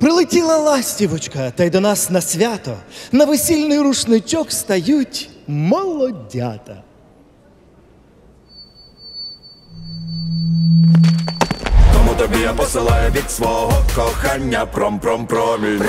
Прилетіла ластівочка, та й до нас на свято. На весільний рушничок стають молодята. Тому тобі я посилаю від свого кохання пром-пром-промінь